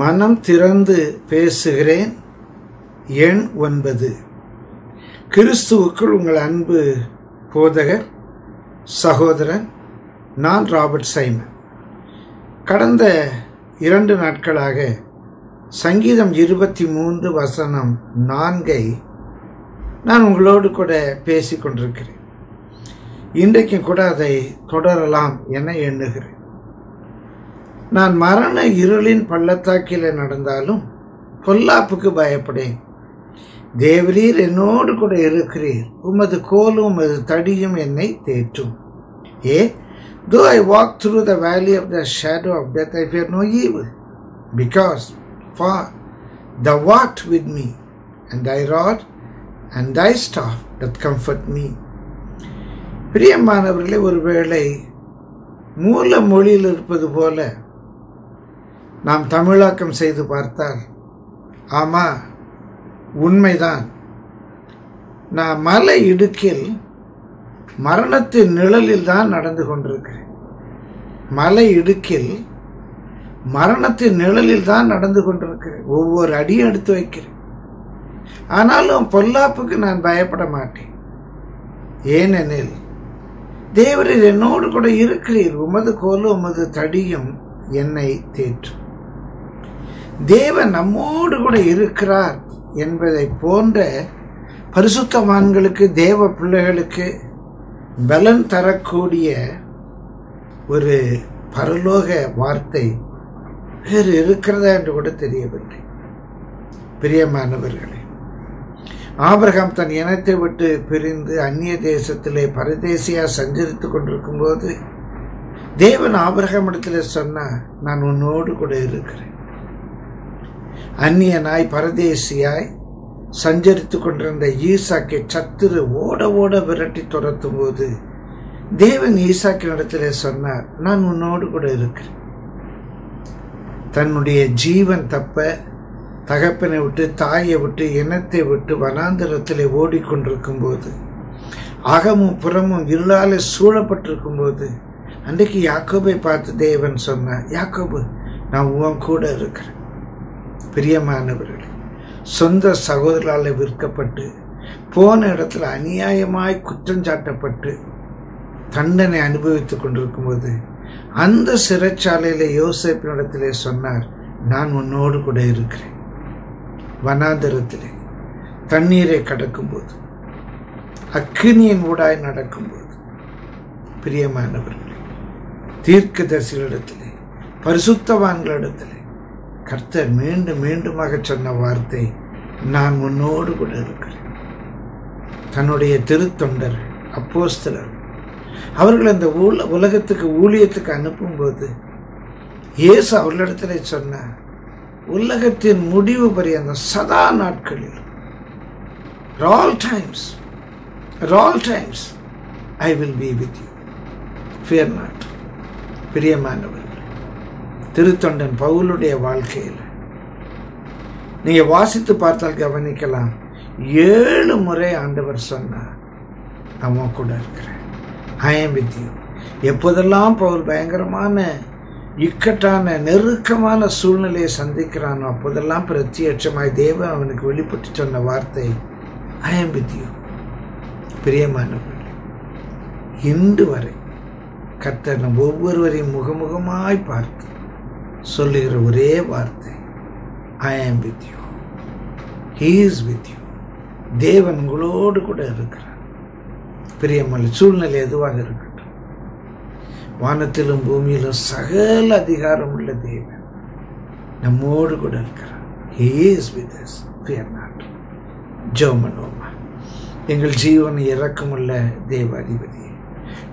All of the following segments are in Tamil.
மனம் திறந்து பேசுகிறேன். எண் ஒன்பது. கிறிஸ்துவுக்குள் உங்கள் அன்பு போதகர் சகோதரன் நான் ராபர்ட் சைமன். கடந்த இரண்டு நாட்களாக சங்கீதம் இருபத்தி மூன்று வசனம் நான்கை நான் உங்களோடு கூட பேசி கொண்டிருக்கிறேன் இன்றைக்கும் கூட அதை தொடரலாம் என எண்ணுகிறேன். நான் மரண இருளின் பள்ளத்தாக்கில் நடந்தாலும் பொல்லாப்புக்கு பயப்படேன். தேவரீர் என்னோடு கூட இருக்கிறீர். உமது கோலும் உமது தடியும் என்னை தேற்றும். ஏ தோ ஐ walk through the valley of the shadow of death I fear no evil because for thou art with me and I rod and thy staff that comfort me பிரியமானவர்களே ஒருவேளை மூல மொழியில் இருப்பது போல நாம் தமிழாக்கம் செய்து பார்த்தால் ஆமா உண்மைதான். நான் மலை இடுக்கில் மரணத்தின் நிழலில் தான் நடந்து கொண்டிருக்கிறேன். மலை இடுக்கில் மரணத்தின் நிழலில் தான் நடந்து கொண்டிருக்கிறேன். ஒவ்வொரு அடியும் எடுத்து வைக்கிறேன். ஆனாலும் பொல்லாப்புக்கு நான் பயப்பட மாட்டேன். ஏனெனில் தேவரீர் என்னோடு கூட இருக்கிறீர். உமது கோலும் உமது தடியும் என்னை தேற்றும். தேவன் நம்மோடு கூட இருக்கிறார் என்பதை போன்ற பரிசுத்தவான்களுக்கு தேவ பிள்ளைகளுக்கு பலன் தரக்கூடிய ஒரு பரலோக வார்த்தை வேறு இருக்கிறதா என்று கூட தெரியவில்லை. பிரியமானவர்களே ஆபிரகாம் தன் இனத்தை விட்டு பிரிந்து அந்நிய தேசத்திலே பரதேசியா சஞ்சரித்து கொண்டிருக்கும் போது தேவன் ஆபிரகாம் இடத்துல சொன்னா நான் உன்னோடு கூட இருக்கிறேன். அந்நியனாய் பரதேசியாய் சஞ்சரித்துக் கொண்டிருந்த ஈசாக்கை சத்துரு ஓட ஓட விரட்டி துரத்தும் போது தேவன் ஈசாக்கின் இடத்துல சொன்னார் நான் உன்னோடு கூட இருக்கிறேன். தன்னுடைய ஜீவன் தப்ப தகப்பனை விட்டு தாயை விட்டு இனத்தை விட்டு வனாந்திரத்தில் ஓடிக்கொண்டிருக்கும் போது அகமும் புறமும் இருளால சூழப்பட்டிருக்கும் போது அன்றைக்கு யாக்கோபை பார்த்து தேவன் சொன்னார் யாக்கோபு நான் உன் கூட இருக்கிறேன். பிரியமானவர்களே சொந்த சகோதரால் விற்கப்பட்டு போன இடத்துல அநியாயமாய் குற்றஞ்சாட்டப்பட்டு தண்டனை அனுபவித்துக் கொண்டிருக்கும் போது அந்த சிறைச்சாலையில் யோசிப்பினிடத்திலே சொன்னார் நான் உன்னோடு கூட இருக்கிறேன். வனாந்தரத்திலே தண்ணீரை கடக்கும்போது அக்கினியின் ஊடாய் நடக்கும்போது பிரியமானவர்களே தீர்க்கதரிசிகளிடத்திலே பரிசுத்தவான்களிடத்திலே கர்த்தர் மீண்டும் மீண்டுமாக சொன்ன வார்த்தை நான் உன்னோடு கூட இருக்கிறேன். தன்னுடைய திருத்தொண்டர் அப்போஸ்தலர் அவர்கள் அந்த ஊழ உலகத்துக்கு ஊழியத்துக்கு அனுப்பும்போது இயேசு அவர்களிடத்துல சொன்ன உலகத்தின் முடிவு பரியந்த சதா நாட்களில் all times all times I will be with you fear not பிரியமானவர் திருத்தொண்டன் பவுலுடைய வாழ்க்கையில். நீங்க வாசித்து பார்த்தால் கவனிக்கலாம். ஏழு முறை ஆண்டவர் சொன்னார் நான் கூட இருக்கிறேன். ஐ வித் யூ எப்போதெல்லாம் பவுல் பயங்கரமான இக்கட்டான நெருக்கமான சூழ்நிலையை சந்திக்கிறானோ அப்போதெல்லாம் பிரத்யட்சமாய் தேவன் அவனுக்கு வெளிப்பட்டு சொன்ன வார்த்தை ஐ எம் வித் யூ இன்று வரை கர்த்தர் நம் ஒவ்வொருவரையும் முகமுகமாய் பார்த்து சொல்லுகிற ஒரே வார்த்தை I am with you he is with you தேவன் உங்களோடு கூட இருக்கிறார். பிரியமல்ல சூழ்நிலை எதுவாக இருக்கட்டும். வானத்திலும் பூமியிலும் சகல அதிகாரம் உள்ள தேவன் நம்மோடு கூட இருக்கிறார். He is with us fear not ஜோமனோமா எங்கள் ஜீவன் இறக்கமுள்ள தேவ அதிபதி.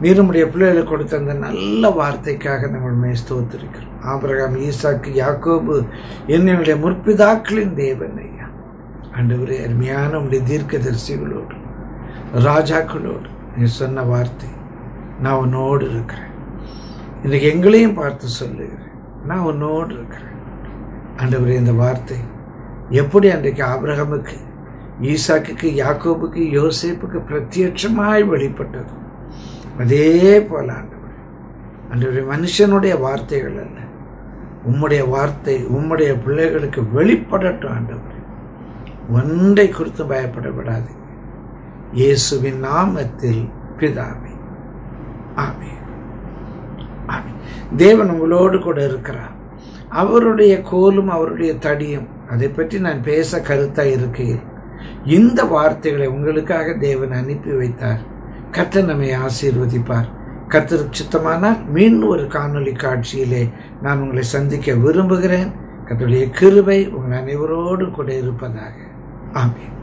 நீர் நம்முடைய பிள்ளைகளுக்கு கொடுத்த அந்த நல்ல வார்த்தைக்காக நம்ம மே ஸ்தோத்திருக்கிறோம். ஆபிரகாம் ஈசாக்கு யாக்கோபு என்னுடைய முற்பிதாக்களின் தேவன் ஐயா. ஆண்டவரே அருமையான உடைய தீர்க்கதரிசிகளோடு ராஜாக்களோடு நீ சொன்ன வார்த்தை நான் உன்னோடு இருக்கிறேன். இன்றைக்கு எங்களையும் பார்த்து சொல்லுகிறேன். நான் உன்னோடு இருக்கிறேன். ஆண்டவரே இந்த வார்த்தை எப்படி அன்றைக்கு ஆபிரகமுக்கு ஈசாக்குக்கு யாக்கோபுக்கு யோசேப்புக்கு பிரத்யட்சமாய் வெளிப்பட்டது அதே போல ஆண்டவர் ஆண்டவரே மனுஷனுடைய வார்த்தைகள் அல்ல. உம்முடைய வார்த்தை உம்முடைய பிள்ளைகளுக்கு வெளிப்படட்டும் ஆண்டவர். ஒன்றை குறித்து பயப்பட விடாது இயேசுவின் நாமத்தில் பிதாவே. ஆமே ஆமே தேவன் உங்களோடு கூட இருக்கிறார். அவருடைய கோலும் அவருடைய தடியும் அதை பற்றி நான் பேச கருத்தாக இருக்கையில் இந்த வார்த்தைகளை உங்களுக்காக தேவன் அனுப்பி வைத்தார். கர்த்தர் நம்மை ஆசீர்வதிப்பார். கர்த்தருக்கு சித்தமானால் மீண்டும் ஒரு காணொளி காட்சியிலே நான் உங்களை சந்திக்க விரும்புகிறேன். கர்த்தருடைய கிருபை உங்கள் அனைவரோடு கூட இருப்பதாக. ஆமீன்.